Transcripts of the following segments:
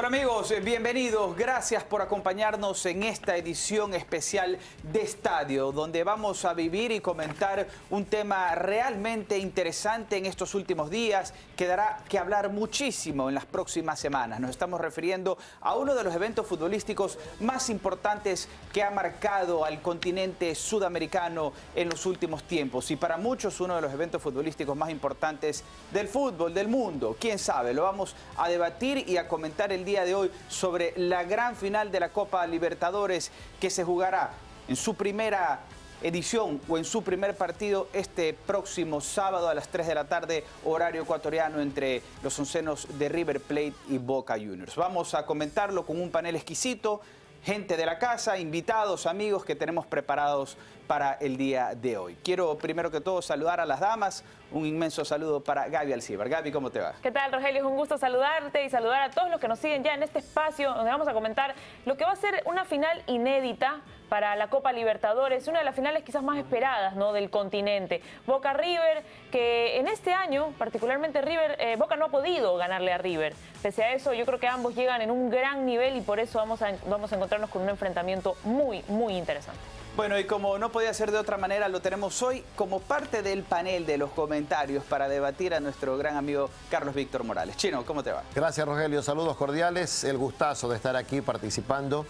Hola amigos, eh, bienvenidos. Gracias por acompañarnos en esta edición especial de Estadio, donde vamos a vivir y comentar un tema realmente interesante en estos últimos días, que dará que hablar muchísimo en las próximas semanas. Nos estamos refiriendo a uno de los eventos futbolísticos más importantes que ha marcado al continente sudamericano en los últimos tiempos y para muchos uno de los eventos futbolísticos más importantes del fútbol del mundo. Quién sabe, lo vamos a debatir y a comentar el día de hoy sobre la gran final de la Copa Libertadores que se jugará en su primera edición o en su primer partido este próximo sábado a las 3 de la tarde, horario ecuatoriano entre los oncenos de River Plate y Boca Juniors. Vamos a comentarlo con un panel exquisito gente de la casa, invitados, amigos que tenemos preparados para el día de hoy. Quiero primero que todo saludar a las damas. Un inmenso saludo para Gaby Alcibar. Gaby, ¿cómo te va? ¿Qué tal, Rogelio? Es un gusto saludarte y saludar a todos los que nos siguen ya en este espacio donde vamos a comentar lo que va a ser una final inédita para la Copa Libertadores, una de las finales quizás más esperadas ¿no? del continente. Boca River, que en este año, particularmente River, eh, Boca no ha podido ganarle a River. Pese a eso, yo creo que ambos llegan en un gran nivel y por eso vamos a, vamos a encontrarnos con un enfrentamiento muy, muy interesante. Bueno, y como no podía ser de otra manera, lo tenemos hoy como parte del panel de los comentarios para debatir a nuestro gran amigo Carlos Víctor Morales. Chino, ¿cómo te va? Gracias, Rogelio. Saludos cordiales. El gustazo de estar aquí participando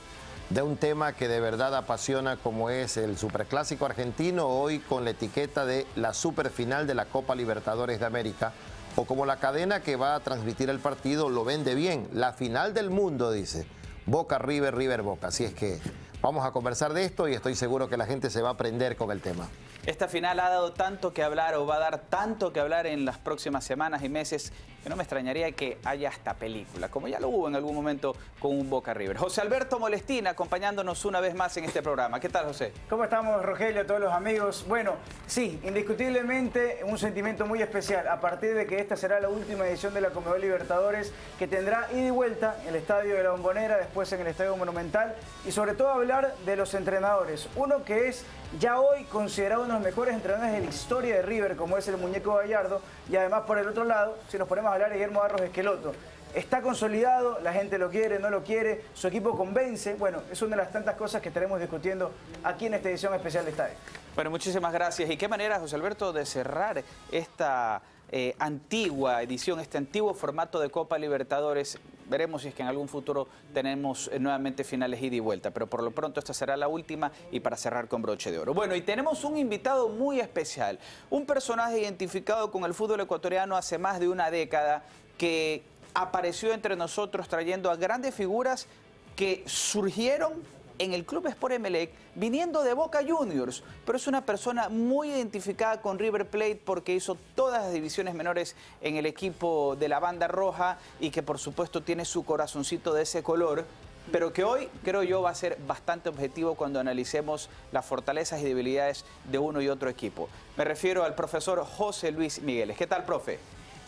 de un tema que de verdad apasiona como es el Superclásico argentino, hoy con la etiqueta de la superfinal de la Copa Libertadores de América, o como la cadena que va a transmitir el partido lo vende bien, la final del mundo, dice. Boca, River, River, Boca. Así es que vamos a conversar de esto y estoy seguro que la gente se va a aprender con el tema. Esta final ha dado tanto que hablar o va a dar tanto que hablar en las próximas semanas y meses que no me extrañaría que haya hasta película, como ya lo hubo en algún momento con un Boca River. José Alberto Molestina acompañándonos una vez más en este programa. ¿Qué tal, José? ¿Cómo estamos, Rogelio, todos los amigos? Bueno, sí, indiscutiblemente un sentimiento muy especial a partir de que esta será la última edición de la Comedor Libertadores que tendrá ida y vuelta en el Estadio de la Bombonera, después en el Estadio Monumental y sobre todo hablar de los entrenadores. Uno que es ya hoy considerado uno de los mejores entrenadores de la historia de River, como es el muñeco Gallardo, y además por el otro lado, si nos ponemos a hablar Guillermo Barros Esqueloto, está consolidado, la gente lo quiere, no lo quiere, su equipo convence, bueno, es una de las tantas cosas que estaremos discutiendo aquí en esta edición especial de Estadio. Bueno, muchísimas gracias. ¿Y qué manera, José Alberto, de cerrar esta eh, antigua edición, este antiguo formato de Copa Libertadores? Veremos si es que en algún futuro tenemos eh, nuevamente finales ida y vuelta, pero por lo pronto esta será la última y para cerrar con broche de oro. Bueno, y tenemos un invitado muy especial, un personaje identificado con el fútbol ecuatoriano hace más de una década que apareció entre nosotros trayendo a grandes figuras que surgieron en el Club Sport Emelec viniendo de Boca Juniors, pero es una persona muy identificada con River Plate porque hizo todas las divisiones menores en el equipo de la banda roja y que por supuesto tiene su corazoncito de ese color, pero que hoy creo yo va a ser bastante objetivo cuando analicemos las fortalezas y debilidades de uno y otro equipo. Me refiero al profesor José Luis Migueles. ¿Qué tal, profe?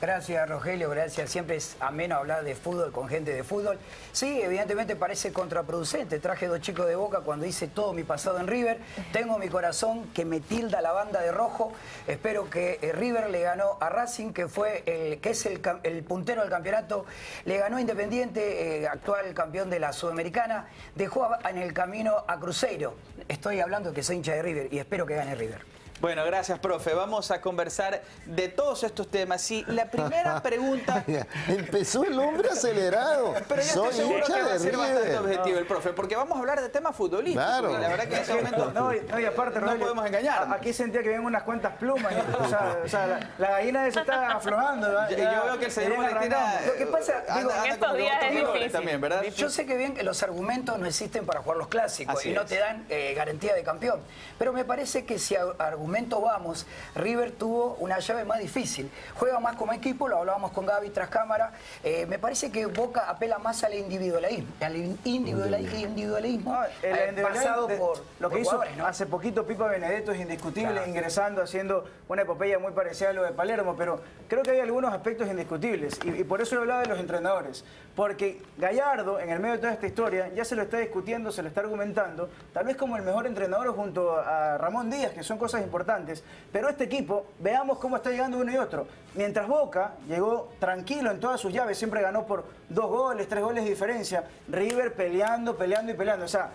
Gracias, Rogelio, gracias. Siempre es ameno hablar de fútbol con gente de fútbol. Sí, evidentemente parece contraproducente. Traje dos chicos de boca cuando hice todo mi pasado en River. Tengo mi corazón que me tilda la banda de rojo. Espero que eh, River le ganó a Racing, que fue el, que es el, puntero del campeonato. Le ganó Independiente, eh, actual campeón de la Sudamericana. Dejó en el camino a Cruzeiro. Estoy hablando que soy hincha de River y espero que gane River. Bueno, gracias, profe. Vamos a conversar de todos estos temas. Y la primera pregunta... Empezó el hombre acelerado. Pero yo estoy seguro que va a ser bastante objetivo el profe, porque vamos a hablar de temas futbolísticos. Claro. la verdad que en ese momento no, y, aparte, no podemos engañar. Aquí sentía que ven unas cuantas plumas. o sea, o sea la, la, gallina se está aflojando. Y yo veo que el señor Valentina... Lo que pasa, digo, anda, en estos días es difícil. También, ¿verdad? Yo sé que bien que los argumentos no existen para jugar los clásicos Así y no es. te dan eh, garantía de campeón. Pero me parece que si a argumento vamos, River tuvo una llave más difícil. Juega más como equipo, lo hablábamos con Gaby tras cámara. Eh, me parece que Boca apela más al individualismo, al individualismo, individualismo No, el eh, individualismo pasado de- por, lo que por hizo hace poquito Pipa Benedetto es indiscutible, Claro. ingresando, haciendo una epopeya muy parecida a lo de Palermo, pero creo que hay algunos aspectos indiscutibles y, y por eso yo hablaba de los entrenadores, porque Gallardo, en el medio de toda esta historia, ya se lo está discutiendo, se lo está argumentando, tal vez como el mejor entrenador junto a Ramón Díaz, que son cosas importantes importantes. Pero este equipo, veamos cómo está llegando uno y otro. Mientras Boca llegó tranquilo en todas sus llaves, siempre ganó por dos goles, tres goles de diferencia. River peleando, peleando y peleando. O sea,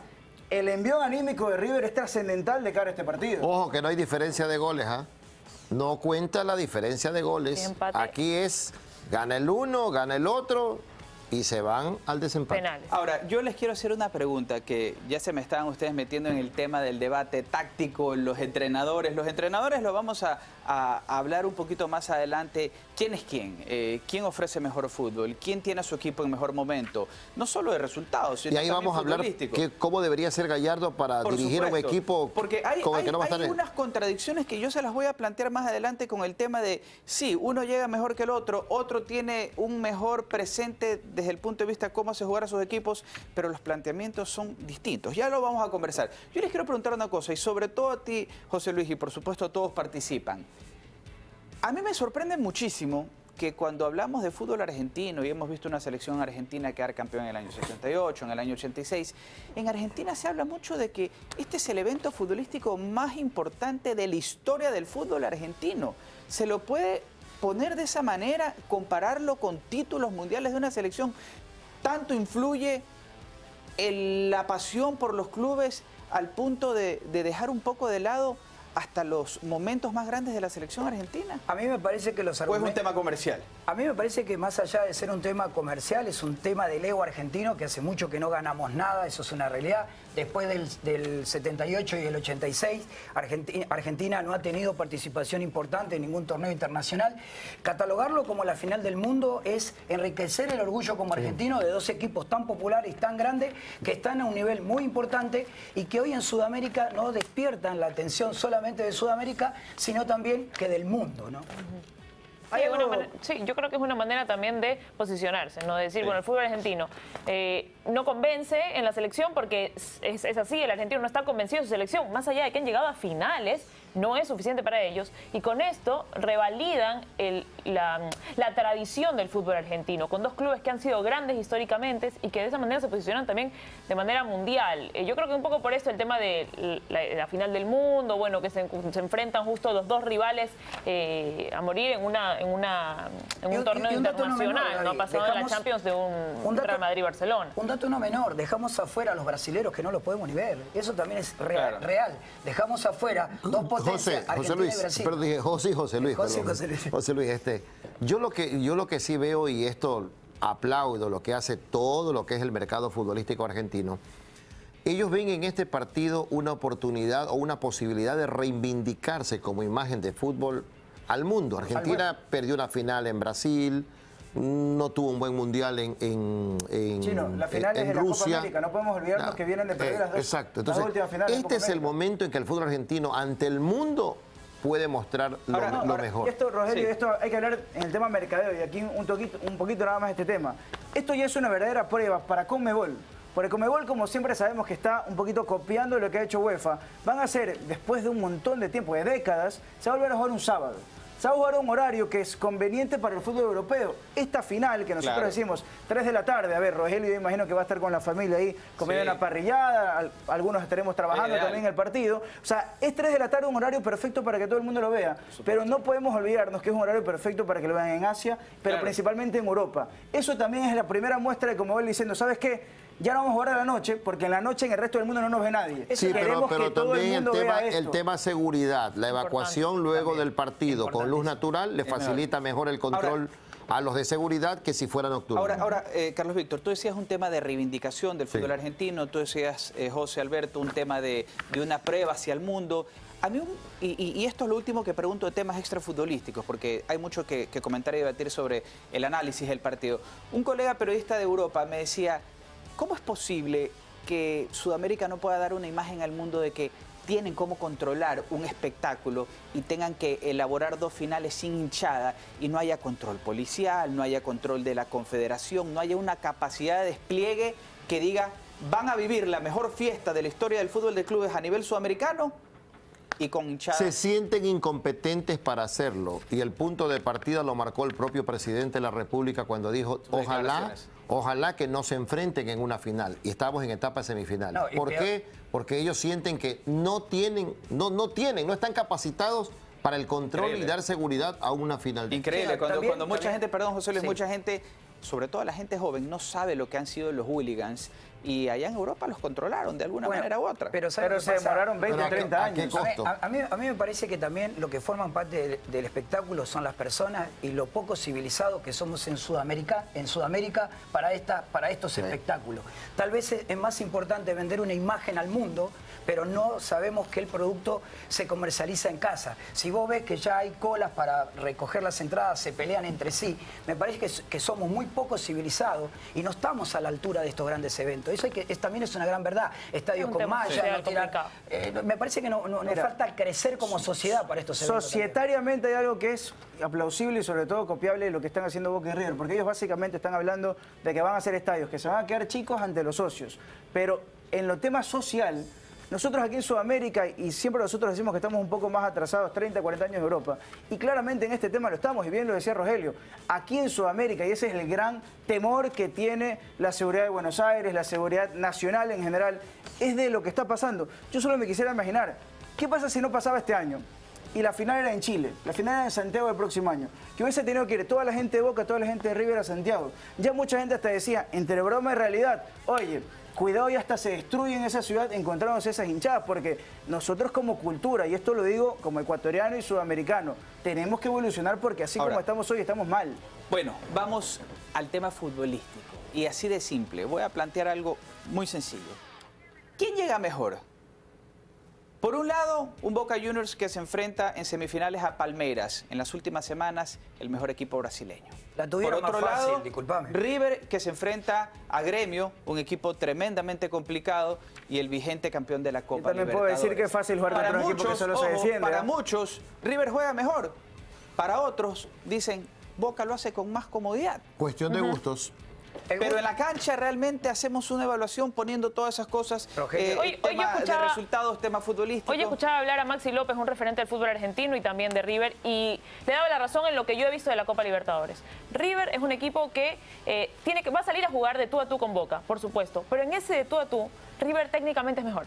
el envío anímico de River es trascendental de cara a este partido. Ojo, que no hay diferencia de goles, ¿ah? No cuenta la diferencia de goles. Aquí es gana el uno, gana el otro y se van al desempate. Ahora, yo les quiero hacer una pregunta que ya se me estaban ustedes metiendo en el tema del debate táctico, los entrenadores. Los entrenadores lo vamos a, hablar un poquito más adelante. ¿Quién es quién? Eh, ¿Quién ofrece mejor fútbol? ¿Quién tiene a su equipo en mejor momento? No solo de resultados, sino Y ahí vamos a hablar que, cómo debería ser Gallardo para dirigir a un equipo Porque hay, con el que no va a estar hay unas contradicciones que yo se las voy a plantear más adelante con el tema de, sí, uno llega mejor que el otro, otro tiene un mejor presente desde el punto de vista de cómo hace jugar a sus equipos, pero los planteamientos son distintos. Ya lo vamos a conversar. Yo les quiero preguntar una cosa, y sobre todo a ti, José Luis, y por supuesto todos participan. A mí me sorprende muchísimo que cuando hablamos de fútbol argentino y hemos visto una selección argentina quedar campeón en el año 78, en el año 86, en Argentina se habla mucho de que este es el evento futbolístico más importante de la historia del fútbol argentino. Se lo puede poner de esa manera, compararlo con títulos mundiales de una selección, tanto influye la pasión por los clubes al punto de dejar un poco de lado hasta los momentos más grandes de la selección argentina? A mí me parece que los argumentos... ¿O es un tema comercial? A mí me parece que más allá de ser un tema comercial, es un tema del ego argentino, que hace mucho que no ganamos nada, eso es una realidad. Después del, 78 y el 86, Argentina, Argentina, no ha tenido participación importante en ningún torneo internacional. Catalogarlo como la final del mundo es enriquecer el orgullo como argentino de dos equipos tan populares y tan grandes que están a un nivel muy importante y que hoy en Sudamérica no despiertan la atención solamente de Sudamérica, sino también que del mundo, ¿no? Sí, yo creo que es una manera también de posicionarse, ¿no? De decir, bueno, el fútbol argentino eh, no convence en la selección porque es, es, así, el argentino no está convencido de su selección, más allá de que han llegado a finales no es suficiente para ellos y con esto revalidan la, tradición del fútbol argentino, con dos clubes que han sido grandes históricamente y que de esa manera se posicionan también de manera mundial. Eh, yo creo que un poco por eso el tema de la, final del mundo, bueno, que se, enfrentan justo los dos rivales eh, a morir en una en una un torneo internacional, no, ha pasado en la Champions de un, Real Madrid-Barcelona. Un dato no menor, dejamos afuera a los brasileros que no los podemos ni ver. Eso también es real. real. Dejamos afuera dos José, José Luis, pero dije José y José Luis. José, José Luis. José Luis, este, yo lo que yo lo que sí veo y esto aplaudo lo que hace todo lo que es el mercado futbolístico argentino. Ellos ven en este partido una oportunidad o una posibilidad de reivindicarse como imagen de fútbol al mundo. Argentina perdió una final en Brasil, no tuvo un buen mundial en, en, en, Chino, la final es de la Copa América, no podemos olvidarnos que vienen de perder las dos, exacto. Entonces, Este es el momento en que el fútbol argentino ante el mundo puede mostrar lo, mejor. Esto, Rogelio, esto hay que hablar en el tema mercadeo y aquí un, toquito, un poquito nada más de este tema. Esto ya es una verdadera prueba para Conmebol. Porque Conmebol, como siempre sabemos que está un poquito copiando lo que ha hecho UEFA, van a hacer, después de un montón de tiempo, de décadas, se va a volver a jugar un sábado. Se va a jugar un horario que es conveniente para el fútbol europeo. Esta final, que nosotros decimos 3 de la tarde, a ver, Rogelio, yo imagino que va a estar con la familia ahí comiendo una parrillada, algunos estaremos trabajando también en el partido. O sea, es 3 de la tarde un horario perfecto para que todo el mundo lo vea, pero no podemos olvidarnos que es un horario perfecto para que lo vean en Asia, pero principalmente en Europa. Eso también es la primera muestra de como él diciendo, ¿sabes qué? Ya no vamos a jugar a la noche, porque en la noche en el resto del mundo no nos ve nadie. Sí, pero, pero también el, tema, el tema seguridad, la evacuación luego del partido con luz natural le facilita mejor el control. a los de seguridad que si fuera nocturno. Ahora, ahora eh, Carlos Víctor, tú decías un tema de reivindicación del fútbol argentino, tú decías, eh, José Alberto, un tema de, una prueba hacia el mundo. A mí, y, esto es lo último que pregunto de temas extrafutbolísticos, porque hay mucho que, que comentar y debatir sobre el análisis del partido. Un colega periodista de Europa me decía, ¿Cómo es posible que Sudamérica no pueda dar una imagen al mundo de que tienen cómo controlar un espectáculo y tengan que elaborar dos finales sin hinchada y no haya control policial, no haya control de la confederación, no haya una capacidad de despliegue que diga van a vivir la mejor fiesta de la historia del fútbol de clubes a nivel sudamericano y con hinchada. Se sienten incompetentes para hacerlo y el punto de partida lo marcó el propio presidente de la República cuando dijo, ojalá Ojalá que no se enfrenten en una final y estamos en etapa semifinal. No, ¿Por peor- qué? Porque ellos sienten que no tienen, no, no tienen, no están capacitados para el control Increíble. y dar seguridad a una final. Increíble, Sí, cuando, también- cuando mucha también- gente, perdón José Luis, sí. mucha gente, sobre todo la gente joven, no sabe lo que han sido los hooligans y allá en Europa los controlaron de alguna Bueno, manera u otra. Pero, ¿sabe Pero qué se demoraron 20, Pero ¿a qué- 30 a qué años. A mí, costo. a- a mí- a mí me parece que también lo que forman parte del, del espectáculo son las personas y lo poco civilizados que somos en Sudamérica, en Sudamérica para, esta, para estos espectáculos. Tal vez es, es más importante vender una imagen al mundo, pero no sabemos que el producto se comercializa en casa. Si vos ves que ya hay colas para recoger las entradas, se pelean entre sí, me parece que somos muy poco civilizados y no estamos a la altura de estos grandes eventos. Eso hay que, es- también es una gran verdad. Estadios Es con malla, no tirar- eh, me parece que no, no- nos Mira, falta crecer como sociedad para estos eventos. también. Societariamente hay algo que es aplausible y sobre todo copiable de lo que están haciendo Boca y River, porque ellos básicamente están hablando de que van a hacer estadios, que se van a quedar chicos ante los socios. Pero en lo tema social, nosotros aquí en Sudamérica, y siempre nosotros decimos que estamos un poco más atrasados, 30, 40 años de Europa, y claramente en este tema lo estamos, y bien lo decía Rogelio, aquí en Sudamérica, y ese es el gran temor que tiene la seguridad de Buenos Aires, la seguridad nacional en general, es de lo que está pasando. Yo solo me quisiera imaginar, ¿qué pasa si no pasaba este año? y la final era en Chile, la final era en Santiago el próximo año. Que hubiese tenido que ir toda la gente de Boca, toda la gente de River a Santiago. Ya mucha gente hasta decía, entre broma y realidad, oye, cuidado y hasta se destruye en esa ciudad encontrándose esas hinchadas, porque nosotros como cultura, y esto lo digo como ecuatoriano y sudamericano, tenemos que evolucionar porque así Ahora- como estamos hoy, estamos mal. Bueno, vamos al tema futbolístico. Y así de simple, voy a plantear algo muy sencillo. ¿Quién llega mejor? Por un lado, un Boca Juniors que se enfrenta en semifinales a Palmeiras. En las últimas semanas, el mejor equipo brasileño. La tuvieron Por otro más fácil, lado, disculpame. River que se enfrenta a Gremio, un equipo tremendamente complicado y el vigente campeón de la Copa también puedo decir que es fácil jugar Para contra un equipo que muchos, solo se defiende, Para ¿ah? muchos, River juega mejor. Para otros, dicen, Boca lo hace con más comodidad. Cuestión de gustos. Pero en la cancha realmente hacemos una evaluación poniendo todas esas cosas, Rogelio. Hoy- hoy yo tema escuchaba- de resultados, tema futbolístico. Hoy escuchaba hablar a Maxi López, un referente del fútbol argentino y también de River, y le daba la razón en lo que yo he visto de la Copa Libertadores. River es un equipo que, eh, tiene que va a salir a jugar de tú a tú con Boca, por supuesto, pero en ese de tú a tú, River técnicamente es mejor.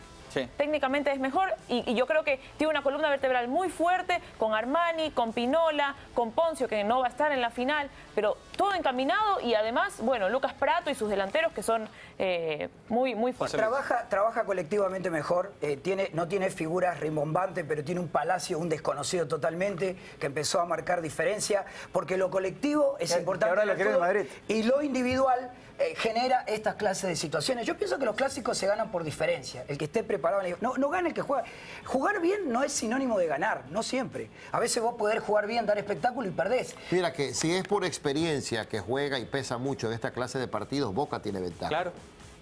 Técnicamente es mejor y, y yo creo que tiene una columna vertebral muy fuerte con Armani, con Pinola, con Poncio, que no va a estar en la final, pero todo encaminado y además, bueno, Lucas Prato y sus delanteros que son eh, muy, muy fuertes. Trabaja, trabaja colectivamente mejor, eh, tiene, no tiene figuras rimbombantes, pero tiene un palacio, un desconocido totalmente, que empezó a marcar diferencia, porque lo colectivo es Que- importante. que ahora lo Madrid. Y lo individual eh, genera estas clases de situaciones. Yo pienso que los clásicos se ganan por diferencia. El que esté preparado, no, no gana el que juega. Jugar bien no es sinónimo de ganar, no siempre. A veces vos podés jugar bien, dar espectáculo y perdés. Mira que si es por experiencia que juega y pesa mucho en esta clase de partidos, Boca tiene ventaja. Claro.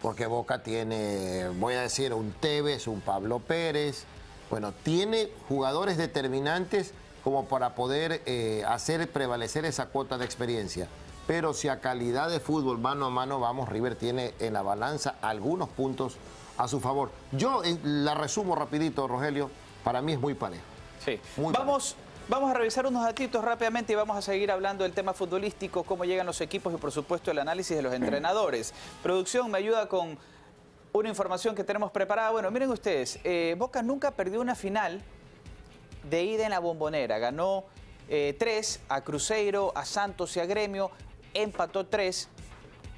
Porque Boca tiene, voy a decir, un Tevez, un Pablo Pérez. Bueno, tiene jugadores determinantes como para poder eh, hacer prevalecer esa cuota de experiencia. Pero si a calidad de fútbol mano a mano vamos, River tiene en la balanza algunos puntos a su favor. Yo eh, la resumo rapidito, Rogelio, para mí es muy parejo. Sí. Muy vamos, vamos a revisar unos datitos rápidamente y vamos a seguir hablando del tema futbolístico, cómo llegan los equipos y por supuesto el análisis de los entrenadores. Producción me ayuda con una información que tenemos preparada. Bueno, miren ustedes, eh, Boca nunca perdió una final de ida en la bombonera. Ganó eh, tres a Cruzeiro, a Santos y a Gremio, empató tres,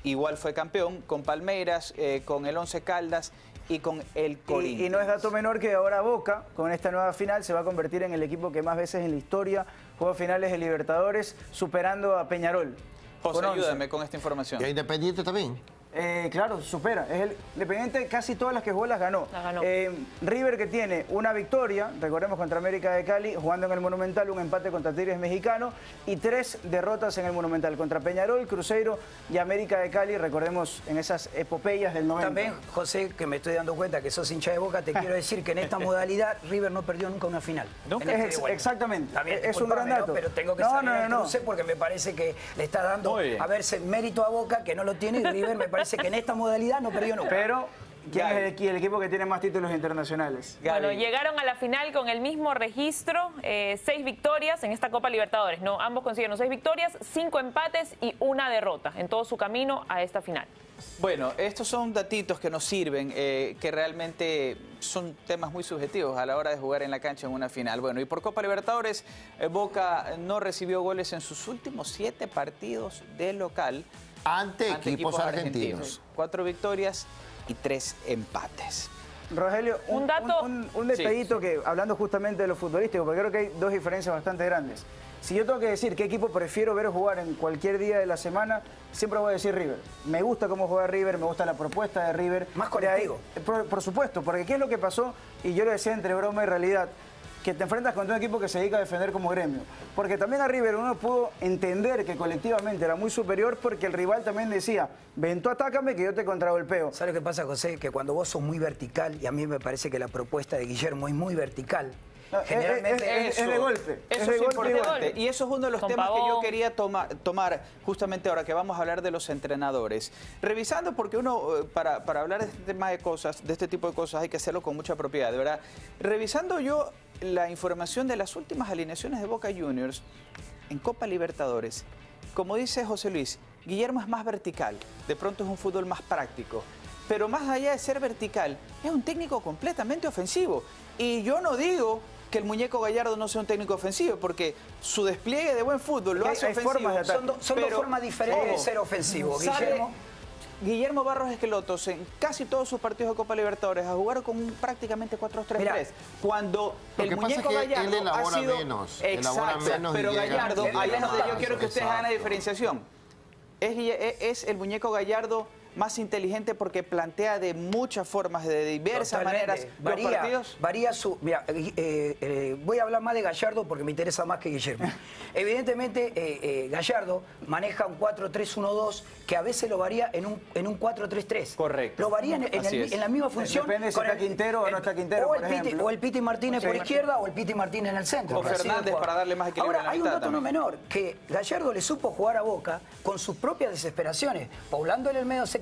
igual fue campeón con Palmeiras, eh, con el Once Caldas y con el Corinthians. Y, y no es dato menor que ahora Boca, con esta nueva final, se va a convertir en el equipo que más veces en la historia juega finales de Libertadores, superando a Peñarol. José, con 11. ayúdame con esta información. Y a Independiente también. Eh, claro, supera. Es el Independiente, casi todas las que jugó las ganó. Eh, River que tiene una victoria, recordemos contra América de Cali, jugando en el Monumental, un empate contra Tigres Mexicano y tres derrotas en el Monumental contra Peñarol, Cruzeiro y América de Cali, recordemos en esas epopeyas del 90. También, José, que me estoy dando cuenta que sos hincha de boca, te quiero decir que en esta modalidad River no perdió nunca una final. Nunca. En este exactamente. También, Es un gran dato. Pero tengo que No, salir no, no, porque me parece que le está dando a verse mérito a Boca, que no lo tiene, y River me parece que en esta modalidad no perdió nunca. Pero ¿Quién Gaby. es el, equi- el equipo que tiene más títulos internacionales? Gaby. Bueno, llegaron a la final con el mismo registro, eh, seis victorias en esta Copa Libertadores. No, ambos consiguieron seis victorias, cinco empates y una derrota en todo su camino a esta final. Bueno, estos son datitos que nos sirven, eh, que realmente son temas muy subjetivos a la hora de jugar en la cancha en una final. Bueno, y por Copa Libertadores, eh, Boca no recibió goles en sus últimos siete partidos de local Ante, ante equipos, argentinos. Cuatro victorias y tres empates. Rogelio, un, Un dato- un- un- un detallito que, hablando justamente de lo futbolístico, porque creo que hay dos diferencias bastante grandes. Si yo tengo que decir qué equipo prefiero ver jugar en cualquier día de la semana, siempre voy a decir River. Me gusta cómo juega River, me gusta la propuesta de River. Más colectivo. por, por supuesto, porque ¿qué es lo que pasó? Y yo lo decía entre broma y realidad. Que te enfrentas contra un equipo que se dedica a defender como gremio. Porque también a River uno pudo entender que colectivamente era muy superior porque el rival también decía, ven tú atácame que yo te contragolpeo. ¿Sabes lo que pasa, José? Que cuando vos sos muy vertical, y a mí me parece que la propuesta de Guillermo es muy vertical, No, generalmente... es- es de golpe. Eso Es de es golpe y importante. golpe. Y eso es uno de los Con temas que yo quería toma- tomar justamente ahora que vamos a hablar de los entrenadores. Revisando, porque uno, eh, para, para hablar de este tema de cosas, de este tipo de cosas, hay que hacerlo con mucha propiedad, de verdad. Revisando yo la información de las últimas alineaciones de Boca Juniors en Copa Libertadores, como dice José Luis, Guillermo es más vertical, de pronto es un fútbol más práctico. Pero más allá de ser vertical, es un técnico completamente ofensivo. Y yo no digo que el muñeco Gallardo no sea un técnico ofensivo, porque su despliegue de buen fútbol lo hace hay ofensivo. formas de ataque. Son, do- son dos formas diferentes de ser ofensivo. sale Guillermo, Barros Esquelotos en casi todos sus partidos de Copa Libertadores a jugar con un prácticamente 4-3-3. Mira, Cuando lo el pasa es muñeco que Gallardo él ha sido menos, Exacto, menos pero Gallardo, ahí es donde yo quiero que ustedes hagan la diferenciación. Es el muñeco Gallardo más inteligente porque plantea de muchas formas, de diversas Totalmente. maneras los Varía, partidos. varía su. Mira, eh, eh, voy a hablar más de Gallardo porque me interesa más que Guillermo. Evidentemente, eh, eh, Gallardo maneja un 4-3-1-2 que a veces lo varía en un, en un 4-3-3. Correcto. Lo varía en, en el- la misma función. Depende si está Quintero o no está Quintero, O por el, Piti, ejemplo. o el Piti Martínez Sí. por izquierda o el Piti Martínez en el centro. O Fernández para darle más equilibrio Ahora, la hay un dato no menor, que Gallardo le supo jugar a Boca con sus propias desesperaciones, poblándole el medio sector,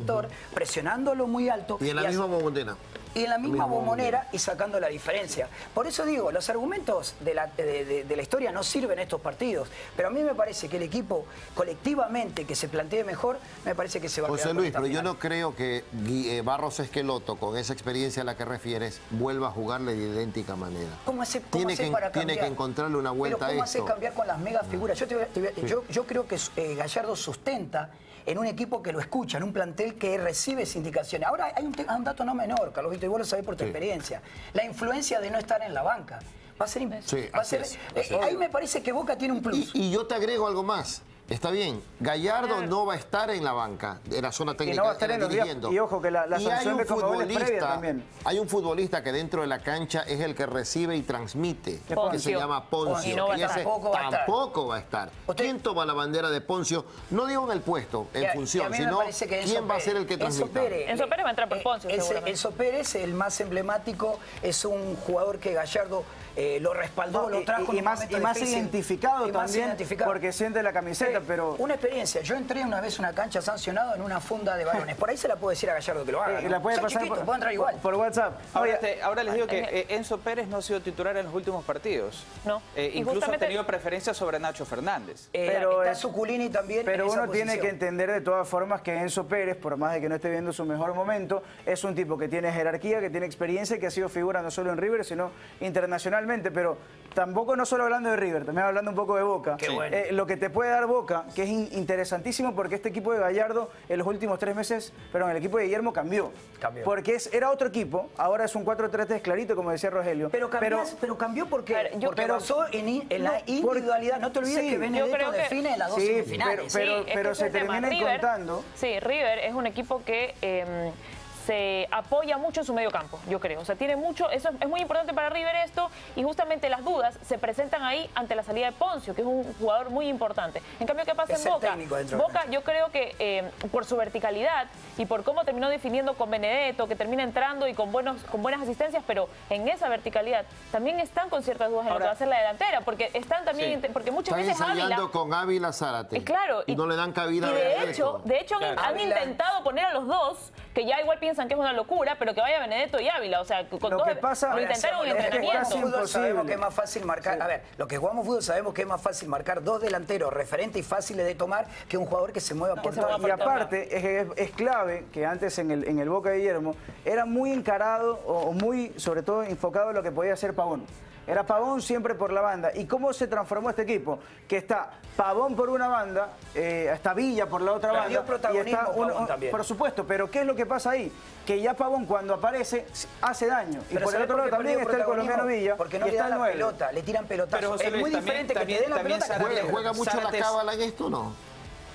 presionándolo muy alto. Y en la misma bombonera. y en la misma bombonera y sacando la diferencia. Por eso digo, los argumentos de la, de- de- de la historia no sirven en estos partidos, pero a mí me parece que el equipo colectivamente que se plantee mejor, me parece que se va a José Luis, pero yo no creo que eh, Barros Esqueloto, con esa experiencia a la que refieres, vuelva a jugarle de idéntica manera. ¿Cómo hace, cómo tiene hace que, para tiene que encontrarle una vuelta Pero ¿cómo a hace cambiar con las mega figuras? Yo, te voy a- te voy a- yo, yo creo que eh, Gallardo sustenta en un equipo que lo escucha, en un plantel que recibe esas indicaciones. Ahora hay un, te- hay un dato no menor, Carlos Vito, y vos lo sabés por tu Sí. experiencia. La influencia de no estar en la banca. Va a ser... Sí, va a así ser- es, eh, ahí me parece que Boca tiene un plus. Y, y yo te agrego algo más. Está bien, Gallardo no va a estar en la banca, en la zona técnica, no va a estar eh, en los días- dirigiendo. y ojo, que la- la Y hay un de futbolista- también. Hay un futbolista que dentro de la cancha es el que recibe y transmite, que se Poncio. llama Poncio. Y no va a y estar. ese Tampoco va a estar. tampoco va a estar. Usted- ¿Quién toma la bandera de Poncio? No digo en el puesto, en Y a- y función, sino quién va a ser el que Pérez- Enzo. Pérez, Enzo Pérez va a entrar por eh, Poncio. Enzo Pérez, el más emblemático, es un jugador que Gallardo eh, lo respaldó, No, lo trajo y, más, momento y más difícil. identificado Y más también identificado. porque siente la camiseta, Eh, pero Una experiencia. Yo entré una vez a una cancha sancionado en una funda de balones. Por ahí se la puedo decir a Gallardo que lo haga. eh, ¿no? la puede Soy pasar chiquito, por, puedo entrar igual. por WhatsApp. Ahora, Oye, te- ahora les digo que eh, Enzo Pérez no ha sido titular en los últimos partidos. No. Eh, incluso justamente- ha tenido preferencia sobre Nacho Fernández. Eh, Pero está es- Suculini también. Pero en esa uno tiene que entender de todas formas que Enzo Pérez, por más de que no esté viendo su mejor momento, es un tipo que tiene jerarquía, que tiene experiencia y que ha sido figura no solo en River, sino internacionalmente. Pero tampoco no solo hablando de River, también hablando un poco de Boca. Qué bueno. Eh, lo que te puede dar Boca, que es in- interesantísimo porque este equipo de Gallardo en los últimos tres meses, perdón, el equipo de Guillermo cambió. Cambió. Porque es, era otro equipo, ahora es un 4-3-3 clarito, como decía Rogelio. Pero, cambiás- pero, cambió porque, yo- porque pero- basó en, la No, individualidad. No te olvides Sí, que Benedetto que- define las dos Sí, semifinales. pero- que pero se es el tema. termina River- encontrando. Sí, River es un equipo que eh, se apoya mucho en su medio campo, yo creo. O sea, tiene mucho, eso es, es muy importante para River esto, y justamente las dudas se presentan ahí ante la salida de Poncio, que es un jugador muy importante. En cambio, ¿qué pasa Es en Boca? Boca, yo creo que eh, por su verticalidad y por cómo terminó definiendo con Benedetto, que termina entrando y con, buenos, con buenas asistencias, pero en esa verticalidad también están con ciertas dudas en lo que va a ser la delantera, porque están también, Sí. porque muchas Están veces Ávila... con Ávila Zárate. Eh, claro. Y, no le dan cabida y a de Benedetto. hecho, de hecho han- Claro. han, Ávila. intentado poner a los dos, que ya igual piensan piensan que es una locura, pero que vaya Benedetto y Ávila. O sea, con Lo todo, que pasa- lo intentaron en es que entrenamiento. casi fútbol sabemos que es más fácil marcar. A ver, los que jugamos fútbol sabemos que es más fácil marcar dos delanteros referentes y fáciles de tomar que un jugador que se mueva por se todo. Y por aparte, es, que es, es clave que antes en el, en el Boca de Guillermo era muy encarado o, o muy, sobre todo, enfocado en lo que podía hacer Pavón. Era Pavón siempre por la banda. ¿Y cómo se transformó este equipo? Que está Pavón por una banda, eh, está Villa por la otra banda. protagonismo y está Pavón también. Por supuesto, pero ¿qué es lo que pasa ahí? Que ya Pavón cuando aparece hace daño. Y por el ¿sabés otro lado también está el colombiano Villa. Porque no y le está dan la pelota, le tiran pelotazos. Pero, José es muy también- diferente que también- te den la también pelota. que Zárate- te ¿Juega, juega mucho Zárate- la cábala en esto o no?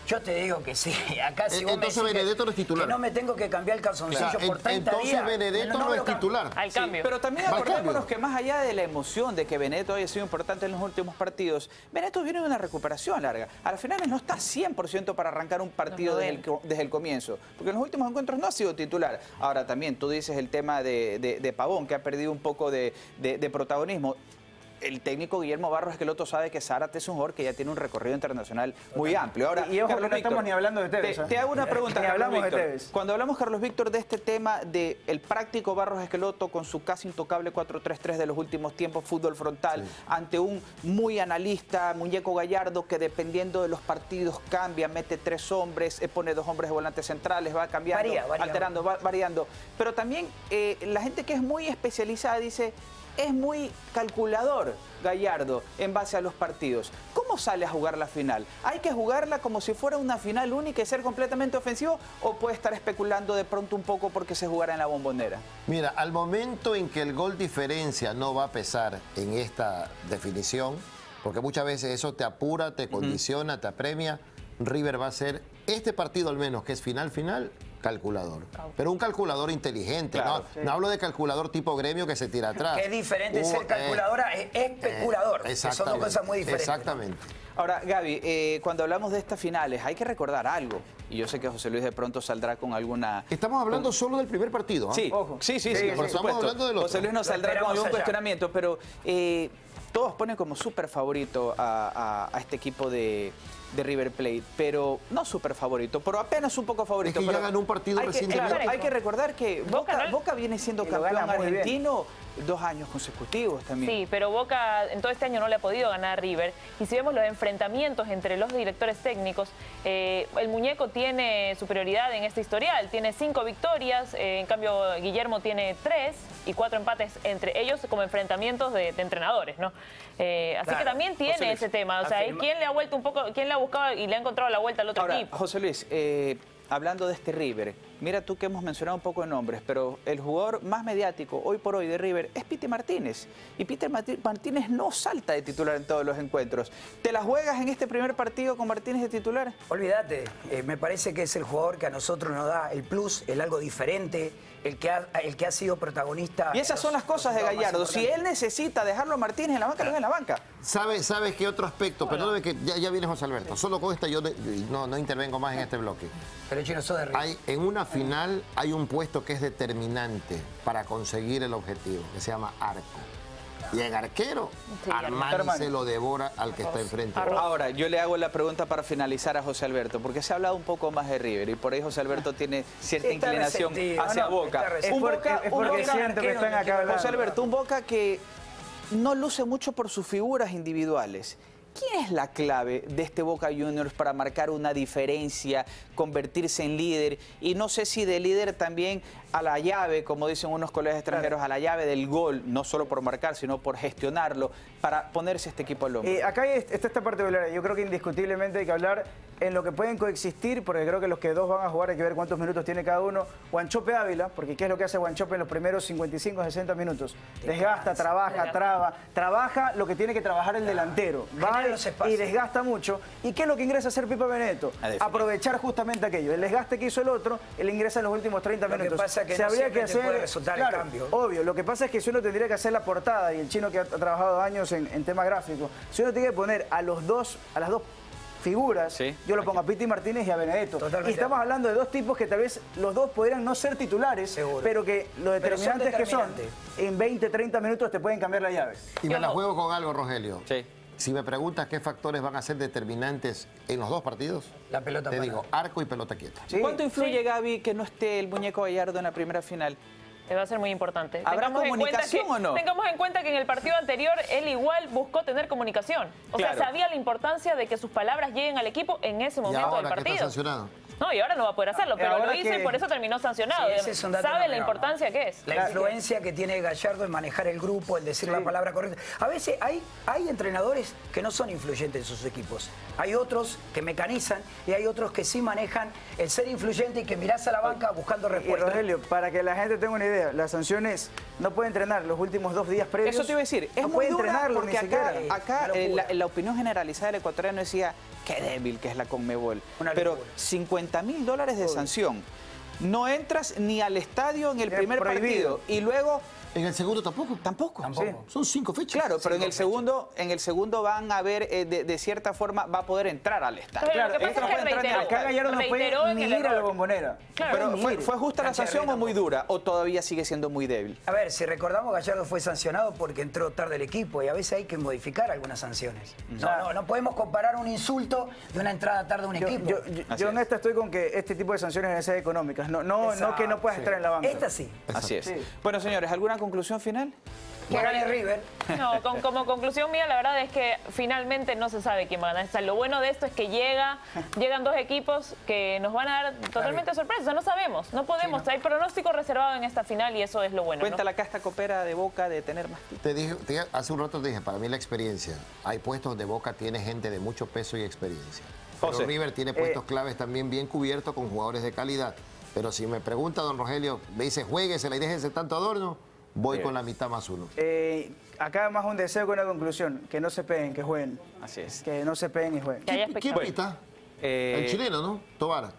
Yo te digo que sí. Acá si Eh, vos me entonces decís Benedetto no es titular. Que no me tengo que cambiar el calzoncillo por en- 30 entonces días. Benedetto no es lo titular. Al Sí, cambio. pero también Va al acordémonos cambio. que más allá de la emoción de que Beneto haya sido importante en los últimos partidos, Beneto viene de una recuperación larga. A la final no está 100% para arrancar un partido desde, el, co- desde el comienzo, porque en los últimos encuentros no ha sido titular. Ahora también tú dices el tema de, de- de Pavón, que ha perdido un poco de, de- de protagonismo. El técnico Guillermo Barros Esqueloto sabe que Zárate es un jugador que ya tiene un recorrido internacional muy amplio. Ahora, Y- y ojo Carlos no estamos ni hablando de Tevez, Te, ¿eh? te hago una pregunta, Ni hablamos de. Tevez. Cuando hablamos, Carlos Víctor, de este tema de el práctico Barros Esqueloto con su casi intocable 4-3-3 de los últimos tiempos, fútbol frontal, ante un muy analista, muñeco gallardo, que dependiendo de los partidos cambia, mete tres hombres, eh, pone dos hombres de volantes centrales, va cambiando, Varía, varía. alterando, va variando. Pero también eh, la gente que es muy especializada dice, es muy calculador Gallardo en base a los partidos. ¿Cómo sale a jugar la final? ¿Hay que jugarla como si fuera una final única y ser completamente ofensivo o puede estar especulando de pronto un poco porque se jugará en la bombonera? Mira, al momento en que el gol diferencia no va a pesar en esta definición, porque muchas veces eso te apura, te condiciona, te apremia, River va a ser este partido al menos, que es final final, calculador. Pero un calculador inteligente, Claro, ¿no? No hablo de calculador tipo gremio que se tira atrás. Que es diferente Uh, ser eh, calculadora, es especulador. eh, que son dos cosas muy diferentes. Exactamente. Ahora, Gaby, eh, cuando hablamos de estas finales hay que recordar algo. Y yo sé que José Luis de pronto saldrá con alguna... Estamos hablando solo del primer partido. ¿ah? Sí, Ojo. sí, sí, Sí, sí, sí, por estamos supuesto. hablando del otro. José Luis nos saldrá con algún allá. cuestionamiento, pero eh, todos ponen como súper favorito a, a- a este equipo de, de River Plate, pero no súper favorito, pero apenas un poco favorito. Es que ya ganó un partido hay que, recientemente. hay que recordar que Boca Boca, no- Boca viene siendo campeón argentino dos años consecutivos también. Sí, pero Boca en todo este año no le ha podido ganar a River. Y si vemos los enfrentamientos entre los directores técnicos, eh, el muñeco tiene superioridad en este historial. Tiene cinco victorias, eh, en cambio Guillermo tiene tres y cuatro empates entre ellos como enfrentamientos de, de entrenadores, ¿no? Eh, así Claro. que también tiene ese tema. O sea, ¿y afirma- ¿quién le ha vuelto un poco, quién le ha buscado y le ha encontrado la vuelta al otro Ahora, equipo? José Luis, eh, hablando de este River, mira tú que hemos mencionado un poco de nombres, pero el jugador más mediático hoy por hoy de River es Piti Martínez. Y Peter Martí- Martínez no salta de titular en todos los encuentros. ¿Te la juegas en este primer partido con Martínez de titular? Olvídate, eh, me parece que es el jugador que a nosotros nos da el plus, el algo diferente, el que ha, el que ha sido protagonista. Y esas son las cosas de Gallardo. Si él necesita dejarlo a Martínez en la banca, lo deja en la banca. ¿Sabes sabe qué otro aspecto? Perdóname que ya, ya viene José Alberto. Solo con esta yo de- no, no intervengo más en este bloque. Pero Chino, sos de. Hay, en una final hay un puesto que es determinante para conseguir el objetivo, que se llama arco. Y en arquero, Sí, Armani Armani. se lo devora al que está enfrente. Ahora, yo le hago la pregunta para finalizar a José Alberto, porque se ha hablado un poco más de River y por ahí José Alberto tiene cierta Está inclinación resentido, hacia no, Boca. Es Un porque, Boca, es un porque Boca- siento que están acá hablando. José Alberto, un Boca que no luce mucho por sus figuras individuales. ¿Quién es la clave de este Boca Juniors para marcar una diferencia, convertirse en líder? Y no sé si de líder también a la llave, como dicen unos colegas extranjeros, a la llave del gol, no solo por marcar, sino por gestionarlo, para ponerse este equipo al hombro. Eh, acá hay- está esta parte de Yo creo que indiscutiblemente hay que hablar en lo que pueden coexistir, porque creo que los que dos van a jugar hay que ver cuántos minutos tiene cada uno. Guanchope Ávila, porque ¿qué es lo que hace Guanchope en los primeros 55, 60 minutos? Desgasta, trabaja, traba, trabaja lo que tiene que trabajar el delantero. Va y desgasta mucho. ¿Y qué es lo que ingresa a hacer Pipa definir. Aprovechar justamente aquello. El desgaste que hizo el otro, él ingresa en los últimos 30 Que pasa es que no siempre te puede resultar el claro, cambio. Obvio, lo que pasa es que si uno tendría que hacer la portada y el chino que ha, trabajado años en, en tema gráfico, si uno tiene que poner a los dos, a las dos figuras, Sí. yo lo pongo a Piti Martínez y a Benedetto. Totalmente. Y estamos hablando de dos tipos que tal vez los dos podrían no ser titulares, Seguro. pero que lo determinantes que son, en 20, 30 minutos te pueden cambiar la llave. Y me la juego con algo, Rogelio. Sí. Si me preguntas qué factores van a ser determinantes en los dos partidos, La pelota te digo arco y pelota quieta. Sí. ¿Cuánto influye, Gaby, que no esté el muñeco Gallardo en la primera final? Va a ser muy importante. ¿Habrá Tengamos en cuenta comunicación que- o no? Tengamos en cuenta que en el partido anterior él igual buscó tener comunicación. O Claro. sea, sabía la importancia de que sus palabras lleguen al equipo en ese Y momento del ahora que está partido. sancionado. No, y ahora no va a poder hacerlo, pero ahora lo hizo que- y por eso terminó sancionado. Sí, ese es un dato Sabe la menor, importancia ¿no? que es. La influencia que tiene Gallardo en manejar el grupo, en decir la palabra correcta. A veces hay, hay entrenadores que no son influyentes en sus equipos. Hay otros que mecanizan y hay otros que sí manejan el ser influyente y que mirás a la banca buscando Y respuestas. Rogelio, para que la gente tenga una idea, la sanción es no puede entrenar los últimos dos días previos. Eso te iba a decir, es no muy puede dura entrenarlo porque ni acá, siquiera. acá eh, la, la opinión generalizada del ecuatoriano decía, qué débil que es la Conmebol. Una Pero locura. 50 mil dólares de sanción. No entras ni al estadio en el primer prohibido. partido y luego En el segundo tampoco. tampoco. Tampoco. Son cinco fechas. Claro, pero en el segundo, en el segundo van a ver, eh, de, de cierta forma, va a poder entrar al estadio. Pero lo que Este pasa no es que puede entrar ni al reiteró. Acá. Gallardo no puede ni ir a la bombonera. Claro. Pero fue. ¿fue justa la sanción o muy dura? ¿O todavía sigue siendo muy débil? A ver, si recordamos, Gallardo fue sancionado porque entró tarde el equipo y a veces hay que modificar algunas sanciones. No, no, no podemos comparar un insulto de una entrada tarde de un Yo, equipo. yo- yo- yo en es. esta estoy con que este tipo de sanciones deben ser económicas, no, no, no que no puedas estar en la banca. Esta sí. Así es. Sí. Bueno, señores, ¿alguna conclusión final? Que gane River. No, con- como conclusión mía, la verdad es que finalmente no se sabe quién va a ganar. O sea, lo bueno de esto es que llega, llegan dos equipos que nos van a dar totalmente sorpresas. O sea, no sabemos, no podemos. Hay pronóstico reservado en esta final y eso es lo bueno. ¿no? Cuenta la casta copera de Boca de tener más. Te dije, te- hace un rato te dije, para mí la experiencia. Hay puestos de Boca, tiene gente de mucho peso y experiencia. Pero José. River tiene Eh. puestos claves también bien cubiertos con jugadores de calidad. Pero si me pregunta don Rogelio, me dice, jueguesela y déjese tanto adorno, voy con la mitad más uno. Eh, acá más un deseo que una conclusión, que no se peguen, que jueguen. Así es. Que no se peguen y jueguen. Que haya ¿Quién espectáculo. pita? Eh, El chileno, ¿no? Tobar.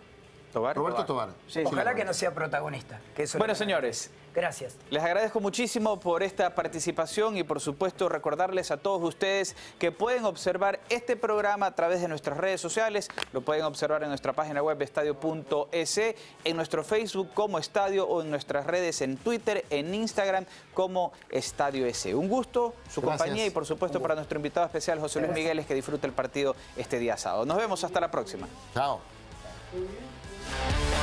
Tobar, Roberto Tobar. Tobar. Sí, Ojalá sí. que no sea protagonista. que eso es Bueno, señores. Gracias. Les agradezco muchísimo por esta participación y por supuesto recordarles a todos ustedes que pueden observar este programa a través de nuestras redes sociales, lo pueden observar en nuestra página web estadio.es, en nuestro Facebook como Estadio o en nuestras redes en Twitter, en Instagram como Estadio S. Un gusto, su Gracias. compañía y por supuesto para nuestro invitado especial José Luis Migueles que disfrute el partido este día sábado. Nos vemos hasta la próxima. Chao. Bye.